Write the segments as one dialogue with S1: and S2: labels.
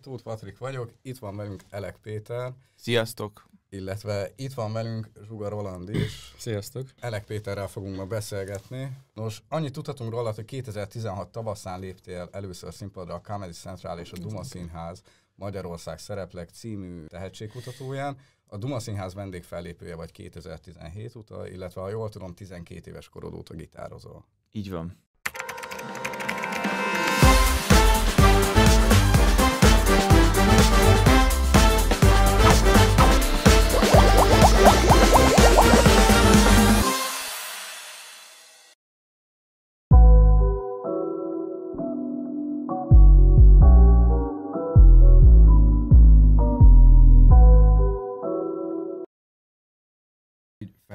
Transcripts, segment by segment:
S1: Tóth Patrik vagyok, itt van velünk Elek Péter.
S2: Sziasztok!
S1: Illetve itt van velünk Zsuga Roland is.
S3: Sziasztok!
S1: Elek Péterrel fogunk ma beszélgetni. Nos, annyit tudhatunk róla, hogy 2016 tavaszán léptél először színpadra a Comedy Central és a Duma Színház Magyarország szereplek című tehetségkutatóján. A Duma Színház vendégfellépője vagy 2017 óta, illetve ha jól tudom, 12 éves korod óta gitározol.
S2: Így van.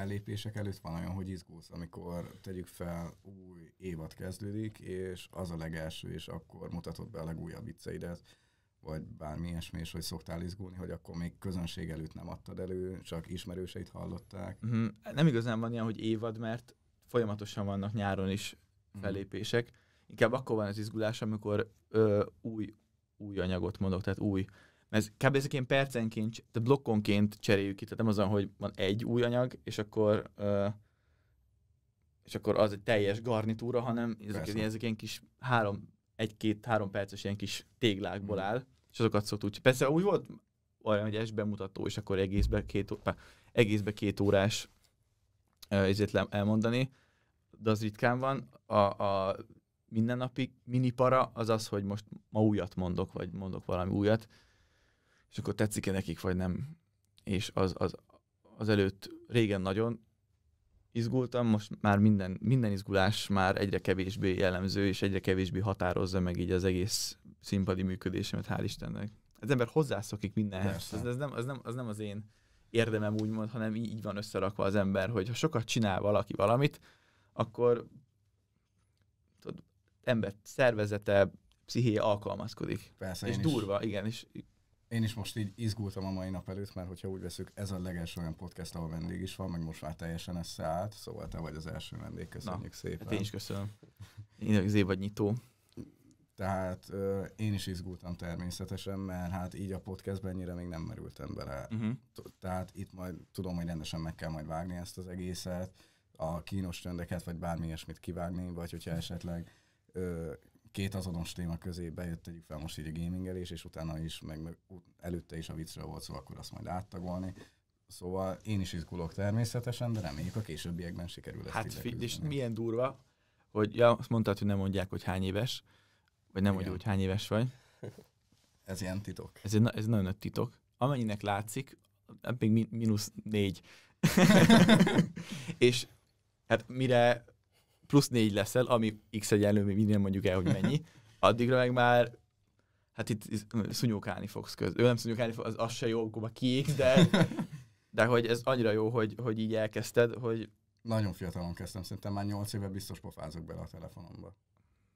S1: Fellépések előtt van olyan, hogy izgulsz, amikor tegyük fel, új évad kezdődik, és az a legelső, és akkor mutatod be a legújabb vicceidet, vagy bármi ilyesmi, és hogy szoktál izgulni, hogy akkor még közönség előtt nem adtad elő, csak ismerőseit hallották.
S2: Uh-huh. Nem igazán van ilyen, hogy évad, mert folyamatosan vannak nyáron is mhm. fellépések. Uh-huh. Inkább akkor van az izgulás, amikor ö, új, új anyagot mondok, tehát új mert kb. ezek ilyen percenként, tehát blokkonként cseréljük ki, tehát nem azon, hogy van egy új anyag, és akkor uh, és akkor az egy teljes garnitúra, hanem ezek, ezek ilyen kis három, egy-két-három perces ilyen kis téglákból hmm. áll, és azokat szoktuk. Persze úgy volt olyan, hogy es bemutató, és akkor egészbe két, egészbe két órás ezért elmondani, de az ritkán van. A, a mindennapi minipara az az, hogy most ma újat mondok, vagy mondok valami újat, és akkor tetszik-e nekik, vagy nem. És az, az, az előtt régen nagyon izgultam, most már minden, minden izgulás már egyre kevésbé jellemző, és egyre kevésbé határozza meg így az egész színpadi működésemet, hál' Istennek. Az ember hozzászokik mindenhez. Ez, ez, nem, az, nem, az nem az én érdemem úgymond, hanem így van összerakva az ember, hogy ha sokat csinál valaki valamit, akkor tudod, ember szervezete, pszichéje alkalmazkodik.
S1: Persze,
S2: és durva, is. igen, és
S1: én is most így izgultam a mai nap előtt, mert hogyha úgy veszük, ez a legelső olyan podcast, ahol vendég is van, meg most már teljesen összeállt, szóval te vagy az első vendég, köszönjük Na, szépen.
S2: Hát én is köszönöm. Én az év vagy nyitó.
S1: Tehát uh, én is izgultam természetesen, mert hát így a podcastben ennyire még nem merültem bele. Uh-huh. Tehát itt majd tudom, hogy rendesen meg kell majd vágni ezt az egészet, a kínos csöndeket, vagy bármi ilyesmit kivágni, vagy hogyha esetleg uh, két azonos téma közé bejött tegyük fel most így a gamingelés, és utána is, meg, meg előtte is a viccről volt szó, akkor azt majd áttagolni. Szóval én is izgulok természetesen, de reméljük a későbbiekben sikerül ezt
S2: Hát fi, és milyen durva, hogy ja, azt mondtad, hogy nem mondják, hogy hány éves, vagy nem mondjuk, hogy hány éves vagy.
S1: Ez ilyen titok.
S2: Ez, egy, ez nagyon nagy titok. Amennyinek látszik, még mínusz négy. és hát mire plusz négy leszel, ami x egyenlő, mi nem mondjuk el, hogy mennyi, addigra meg már hát itt szunyókálni fogsz köz. Ő nem szunyókálni fog, az, az se jó, akkor kiég, de, de hogy ez annyira jó, hogy, hogy így elkezdted, hogy...
S1: Nagyon fiatalon kezdtem, szerintem már 8 éve biztos pofázok bele a telefonomba.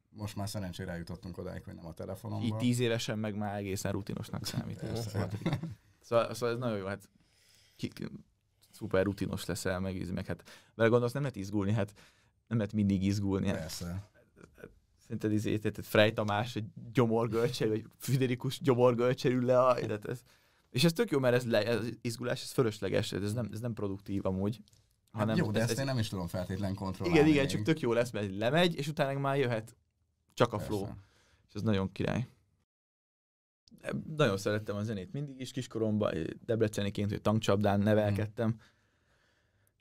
S1: Most már szerencsére eljutottunk odáig, hogy nem a telefonomba.
S2: Így 10 évesen meg már egészen rutinosnak számít. szóval, szóval ez nagyon jó, hát ki, szuper rutinos leszel, meg, meg hát vele gondolsz, nem lehet izgulni, hát nem lehet mindig izgulni.
S1: Persze.
S2: Szerinted izé, tehát Frey Tamás egy gyomorgölcserű, vagy Friderikus gyomorgölcserű le a... Ez, és ez tök jó, mert ez, le, ez izgulás, ez fölösleges, ez nem, ez nem produktív amúgy.
S1: Hát hanem jó, de ez, ezt én nem is tudom feltétlen kontrollálni.
S2: Igen, igen, csak tök jó lesz, mert lemegy, és utána már jöhet csak a Persze. flow. És ez nagyon király. Nagyon szerettem a zenét mindig is kiskoromban, debreceniként, hogy tankcsapdán nevelkedtem. Hmm.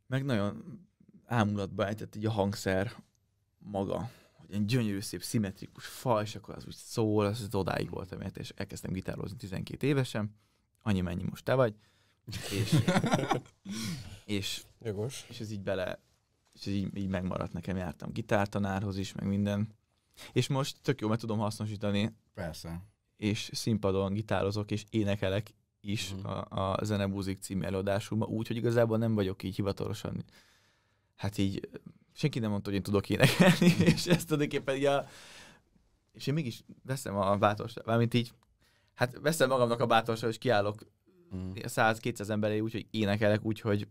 S2: Meg nagyon ámulatba ejtett így a hangszer maga, hogy egy gyönyörű, szép, szimmetrikus fa, és akkor az úgy szól, az, az odáig voltam, és elkezdtem gitározni 12 évesen, annyi mennyi most te vagy, és, és,
S3: Jogos.
S2: és ez így bele, és ez így, így megmaradt nekem, jártam gitártanárhoz is, meg minden. És most tök jó, mert tudom hasznosítani.
S1: Persze.
S2: És színpadon gitározok, és énekelek is uh-huh. a, a Zenebúzik című előadásunkban, úgy, hogy igazából nem vagyok így hivatalosan hát így senki nem mondta, hogy én tudok énekelni, és ezt tulajdonképpen így a, és én mégis veszem a bátorságot, mármint így, hát veszem magamnak a bátorságot, és kiállok mm. 100-200 emberé úgy, hogy énekelek, úgyhogy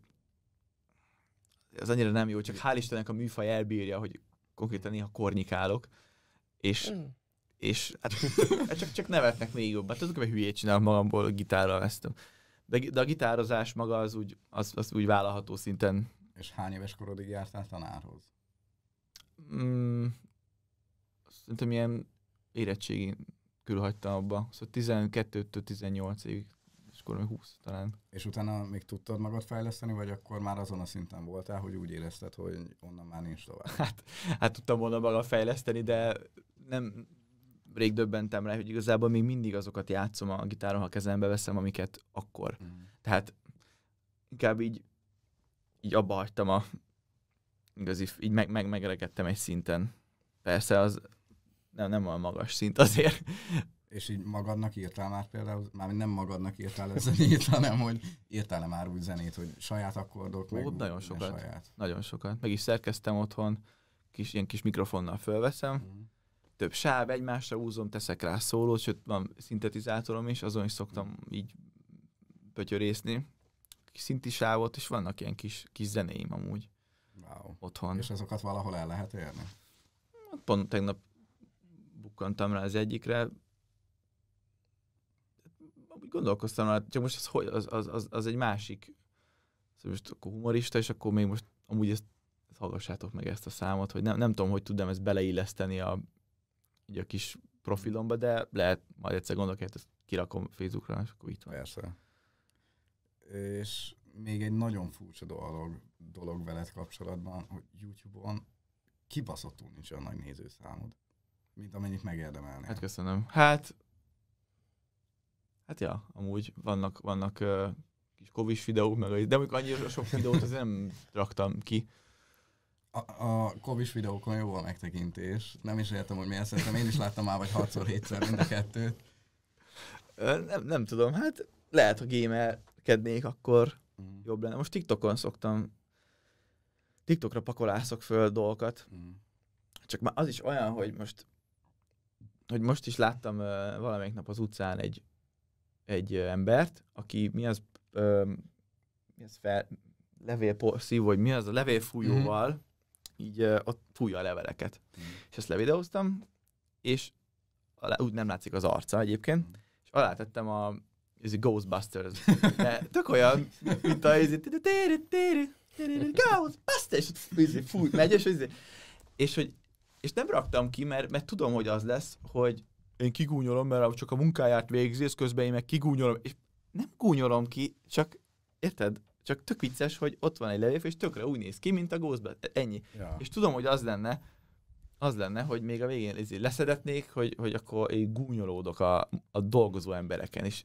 S2: ez annyira nem jó, csak hál' Istennek a műfaj elbírja, hogy konkrétan néha kornyikálok, és, mm. és hát, hát csak, csak nevetnek még jobban. Tudok, hogy hülyét csinálom magamból a gitárral ezt. De, de a gitározás maga az úgy, az, az úgy vállalható szinten.
S1: És hány éves korodig jártál tanárhoz?
S2: Mm, szerintem ilyen érettségi körül hagytam abba. Szóval 12-től 18 évig, és akkor még 20 talán.
S1: És utána még tudtad magad fejleszteni, vagy akkor már azon a szinten voltál, hogy úgy érezted, hogy onnan már nincs tovább?
S2: Hát, hát tudtam volna magam fejleszteni, de nem rég döbbentem rá, hogy igazából még mindig azokat játszom a gitáron, ha kezembe veszem, amiket akkor. Mm. Tehát inkább így, így abba hagytam a igazi, így meg, meg, megregettem egy szinten. Persze az nem, nem olyan magas szint azért.
S1: És így magadnak írtál már például, már nem magadnak írtál a zenét, hanem hogy írtál -e már úgy zenét, hogy saját akkordok, meg
S2: nagyon sokat, saját. Nagyon sokat. Meg is szerkeztem otthon, kis, ilyen kis mikrofonnal fölveszem, mm. több sáv, egymásra húzom, teszek rá szólót, sőt van szintetizátorom is, azon is szoktam mm. így pötyörészni. Szinti sávot, és vannak ilyen kis, kis zenéim amúgy wow. otthon.
S1: És azokat valahol el lehet érni?
S2: Pont tegnap bukkantam rá az egyikre, úgy gondolkoztam, hogy csak most az, hogy, az, az, az, az egy másik, szóval most akkor humorista, és akkor még most amúgy ezt, ezt hallgassátok meg ezt a számot, hogy nem, nem tudom, hogy tudom ezt beleilleszteni a, a kis profilomba, de lehet majd egyszer gondolok, hogy ezt kirakom Facebookra, és akkor itt van.
S1: Persze. És még egy nagyon furcsa dolog, dolog veled kapcsolatban, hogy YouTube-on kibaszottul nincs olyan nagy nézőszámod mint amennyit megérdemelnél.
S2: Hát köszönöm. Hát, hát ja, amúgy vannak, vannak uh, kis kovis videók, meg, de amikor annyira sok videót azért nem raktam ki.
S1: A, a kovis videókon jó a megtekintés. Nem is értem, hogy miért szerintem. Én is láttam már vagy 6 hétszer mind a kettőt.
S2: Nem, nem tudom, hát lehet, ha gamerkednék, akkor mm. jobb lenne. Most TikTokon szoktam TikTokra pakolászok föl dolgokat. Mm. Csak már az is olyan, hogy most hogy most is láttam uh, valamelyik nap az utcán egy, egy uh, embert, aki mi az, uh, mi az fel, levélszívó, vagy mi az a levélfújóval, mm-hmm. így uh, ott fújja a leveleket. Mm. És ezt levideóztam, és alá, úgy nem látszik az arca egyébként, mm. és alá tettem a ez a Ghostbusters. De tök olyan, mint a Ghostbusters, és fúj, megy, és, és hogy és nem raktam ki, mert, mert tudom, hogy az lesz, hogy én kigúnyolom, mert csak a munkáját végzi, és közben én meg kigúnyolom, és nem gúnyolom ki, csak érted? Csak tök vicces, hogy ott van egy levél, és tökre úgy néz ki, mint a Ghostbusters. Ennyi. Ja. És tudom, hogy az lenne, az lenne, hogy még a végén leszedetnék, hogy, hogy akkor én gúnyolódok a, a dolgozó embereken, és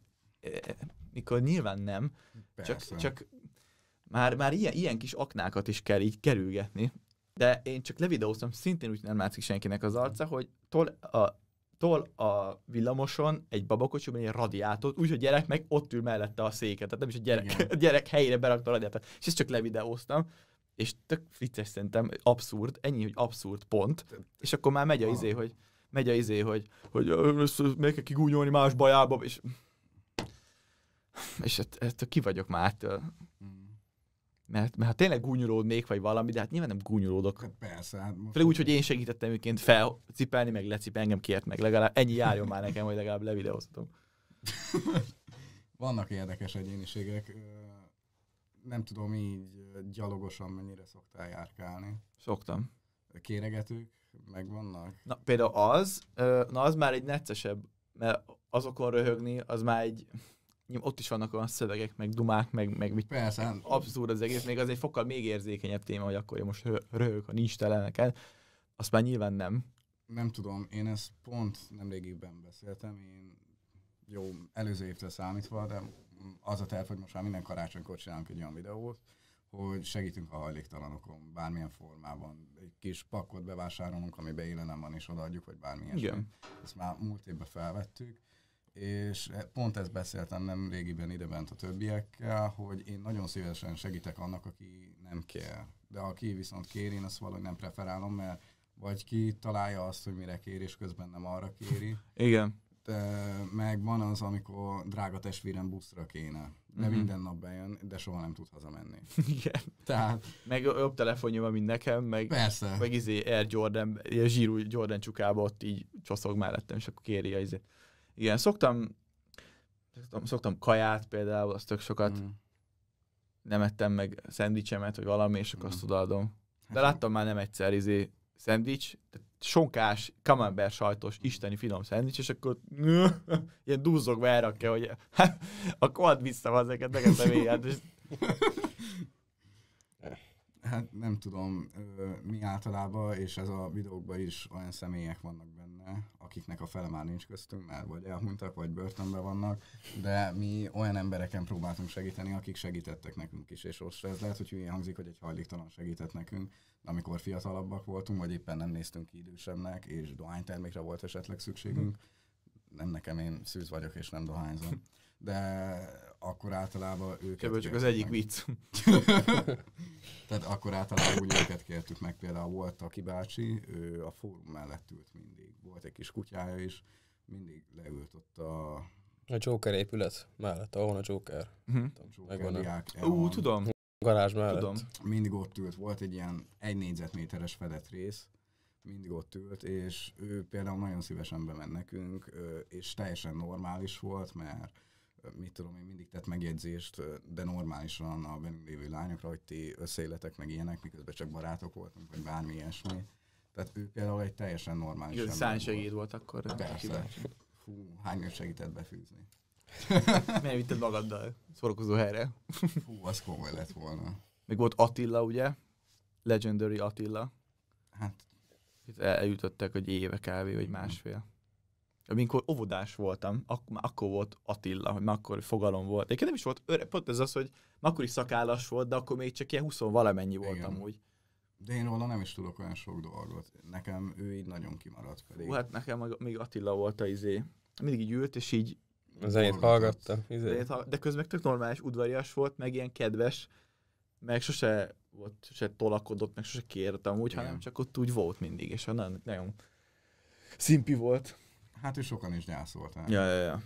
S2: mikor nyilván nem, csak, csak már, már ilyen, ilyen kis aknákat is kell így kerülgetni, de én csak levideóztam, szintén úgy nem látszik senkinek az arca, hogy tol a, tol a villamoson egy babakocsiban egy radiátort, úgyhogy gyerek meg ott ül mellette a széket, tehát nem is a gyerek, a gyerek helyére berakta a radiátort, és ezt csak levideóztam, és tök vicces szerintem, abszurd, ennyi, hogy abszurd pont, és akkor már megy a izé, hogy megy a izé, hogy, hogy meg kell kigúnyolni más bajába, és és ettől ki vagyok már ettől. Mert, mert ha tényleg gúnyolódnék, vagy valami, de hát nyilván nem gúnyolódok.
S1: Hát persze. Hát
S2: most Főleg úgy, hogy én segítettem őként felcipelni, meg lecipelni, engem kért meg. Legalább ennyi járjon már nekem, hogy legalább levideózhatom.
S1: Vannak érdekes egyéniségek. Nem tudom így gyalogosan mennyire szoktál járkálni.
S2: Szoktam.
S1: Kéregetők megvannak?
S2: Na például az, na az már egy neccesebb, mert azokon röhögni, az már egy ott is vannak olyan szövegek, meg dumák, meg, meg mit.
S1: Persze.
S2: Abszurd az egész, még az egy fokkal még érzékenyebb téma, hogy akkor most röhög, ha nincs tele neked. Azt már nyilván nem.
S1: Nem tudom, én ezt pont nem régiben beszéltem, én jó, előző évtől számítva, de az a terv, hogy most már minden karácsonykor csinálunk egy olyan videót, hogy segítünk a hajléktalanokon bármilyen formában. Egy kis pakkot bevásárolunk, amiben élelem van, és odaadjuk, vagy bármilyen. Igen. Ezt már múlt évben felvettük és pont ezt beszéltem nem régiben idebent a többiekkel, hogy én nagyon szívesen segítek annak, aki nem kér. De aki viszont kér, én azt valahogy nem preferálom, mert vagy ki találja azt, hogy mire kér, és közben nem arra kéri.
S2: Igen.
S1: De meg van az, amikor drága testvérem buszra kéne. De
S2: Mhm.
S1: minden nap bejön, de soha nem tud hazamenni.
S2: Igen.
S1: Tehát
S2: Meg jobb telefonja van, mint nekem, meg,
S1: persze,
S2: meg izé Air Jordan, ilyen zsírú Jordan csukába ott így csoszog mellettem, és akkor kéri a izé. Igen, szoktam, szoktam, kaját például, azt tök sokat
S1: Mm.
S2: nem ettem meg szendvicsemet, vagy valami, és akkor
S1: Mm.
S2: azt odaadom. De
S1: Hát,
S2: láttam már nem egyszer izé szendvics, sonkás, camembert sajtos, isteni finom szendvics, és akkor ilyen duzzogva elrakja, hogy hát, akkor add vissza ezeket, nekem hát, és
S1: Hát nem tudom, mi általában, és ez a videókban is olyan személyek vannak benne, akiknek a fele már nincs köztünk, mert vagy elhunytak, vagy börtönben vannak, de mi olyan embereken próbáltunk segíteni, akik segítettek nekünk is, és most ez lehet, hogy hülyén hangzik, hogy egy hajléktalan segített nekünk, amikor fiatalabbak voltunk, vagy éppen nem néztünk ki idősebbnek, és dohánytermékre volt esetleg szükségünk, nem nekem, én szűz vagyok, és nem dohányzom, de akkor általában őket
S2: ebből csak az egyik vicc.
S1: Tehát akkor általában úgy őket kértük meg, például volt a kibácsi, ő a fórum mellett ült mindig. Volt egy kis kutyája is, mindig leült ott a
S3: A Joker épület mellett, ahol a Joker. Megvan a-
S1: Diák
S2: Ú, tudom,
S3: Garázs mellett.
S2: tudom.
S1: Mindig ott ült, volt egy ilyen egy négyzetméteres fedett rész, mindig ott ült, és ő például nagyon szívesen bement nekünk, és teljesen normális volt, mert mit tudom én, mindig tett megjegyzést, de normálisan a bennünk lévő lányokra, hogy ti összeéletek meg ilyenek, miközben csak barátok voltunk, vagy bármi ilyesmi. Tehát ő például egy teljesen normális ember
S2: szánysegéd volt akkor.
S1: Persze. Fú, hány őt segített befűzni?
S2: Miért vitted magaddal szórakozó helyre?
S1: Fú, az komoly lett volna.
S2: Még volt Attila, ugye? Legendary Attila.
S1: Hát,
S2: Itt el- eljutottak egy éve kávé, vagy másfél. Amikor óvodás voltam, ak- már akkor volt Attila, hogy már akkor fogalom volt. Egyébként nem is volt öre, pont ez az, hogy már akkor is szakállas volt, de akkor még csak ilyen 20 valamennyi
S1: Igen.
S2: voltam úgy.
S1: de én róla nem is tudok olyan sok dolgot. Nekem ő így nagyon kimaradt pedig.
S2: Hú, hát nekem még Attila volt a izé. Mindig így ült, és így,
S3: zenét hallgatta. Izé.
S2: de, de közben tök normális, udvarias volt, meg ilyen kedves, meg sose volt, sose tolakodott, meg sose kértem úgy,
S1: Igen.
S2: hanem csak ott úgy volt mindig, és nagyon, nagyon szimpi volt.
S1: Hát ő sokan is gyászolták.
S2: Ja, ja, ja.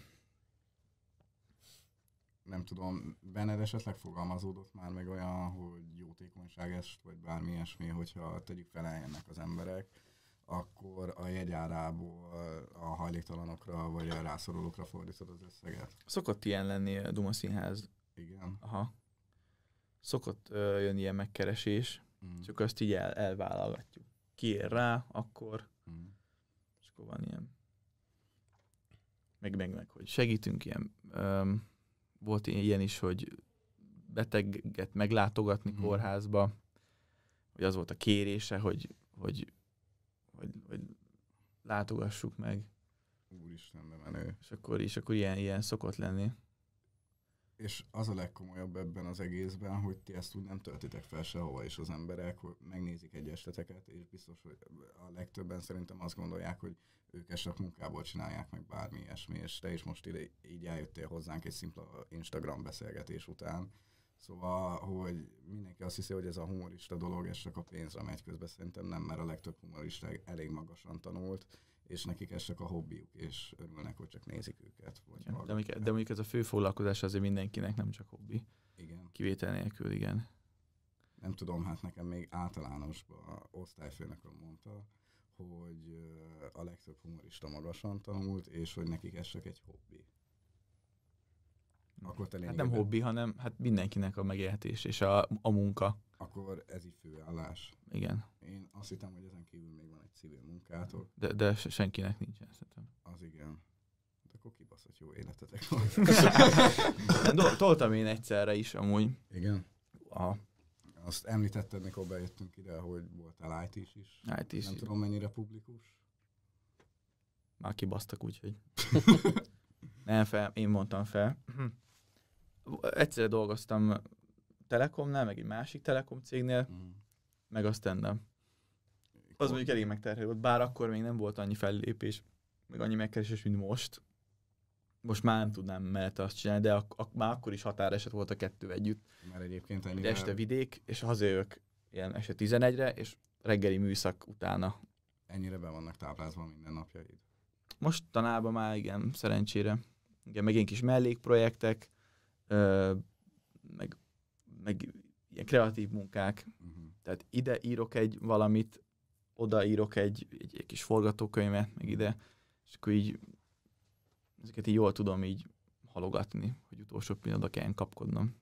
S1: Nem tudom, benned esetleg fogalmazódott már meg olyan, hogy jótékonyságest, vagy bármi ilyesmi, hogyha tegyük fel eljönnek az emberek, akkor a jegyárából a hajléktalanokra, vagy a rászorulókra fordítod az összeget.
S2: Szokott ilyen lenni a Duma Színház.
S1: Igen.
S2: Aha. Szokott ö, jönni ilyen megkeresés,
S1: Mm.
S2: csak azt így el, elvállalgatjuk. Ki ér rá, akkor,
S1: Mm.
S2: és akkor van ilyen. Meg, meg, meg, hogy segítünk ilyen. Öm, volt ilyen is, hogy beteget meglátogatni
S1: Mhm.
S2: kórházba, hogy az volt a kérése, hogy, hogy, hogy, hogy látogassuk meg,
S1: Úristen, de menő.
S2: és akkor, és akkor ilyen, ilyen szokott lenni.
S1: És az a legkomolyabb ebben az egészben, hogy ti ezt úgy nem töltitek fel sehova is az emberek, hogy megnézik egy esteteket, és biztos, hogy a legtöbben szerintem azt gondolják, hogy ők csak munkából csinálják meg bármi ilyesmi, és te is most ide, így eljöttél hozzánk egy szimpla Instagram beszélgetés után. Szóval, hogy mindenki azt hiszi, hogy ez a humorista dolog, ez csak a pénzre megy közben, szerintem nem, mert a legtöbb humorista elég magasan tanult, és nekik ez csak a hobbiuk, és örülnek, hogy csak nézik őket. Vagy
S2: De mondjuk, de mondjuk ez a fő foglalkozás azért mindenkinek, nem csak hobbi.
S1: Igen.
S2: Kivétel nélkül, igen.
S1: nem tudom, hát nekem még általánosban a osztályfőnököm mondta, hogy a legtöbb humorista magasan tanult, és hogy nekik ez csak egy hobbi. Akkor te
S2: Hát nem hobbi, hanem hát mindenkinek a megélhetés és a, a munka.
S1: Akkor ez így főállás.
S2: Igen.
S1: Én azt hittem, hogy ezen kívül még van egy civil munkátok.
S2: De, de se- senkinek nincsen szerintem.
S1: Az igen. De akkor kibaszott jó életetek van.
S2: Toltam én egyszerre is amúgy.
S1: igen.
S2: A
S1: Azt említetted, mikor bejöttünk ide, hogy voltál IT is is.
S2: IT is.
S1: Nem tudom, mennyire publikus.
S2: Már kibasztak úgyhogy. Nem fel, én mondtam fel. Egyszerre dolgoztam Telekomnál, meg egy másik Telekom cégnél,
S1: Mm.
S2: meg aztán nem. Az mondjuk elég megterhelő volt, bár akkor még nem volt annyi fellépés, meg annyi megkeresés, mint most. Most már nem tudnám mellette azt csinálni, de ak- ak- már akkor is határeset volt a kettő együtt.
S1: Mert egyébként
S2: De
S1: ennyire...
S2: este vidék, és hazajövök ilyen este 11-re, és reggeli műszak utána.
S1: ennyire be vannak táblázva minden napjaid.
S2: mostanában már igen, szerencsére. Igen, meg ilyen kis mellékprojektek, meg, meg ilyen kreatív munkák. Uh-huh. Tehát ide írok egy valamit, oda írok egy, egy, egy kis forgatókönyvet, meg ide, és akkor így ezeket így jól tudom így halogatni, hogy utolsó pillanatban kell kapkodnom.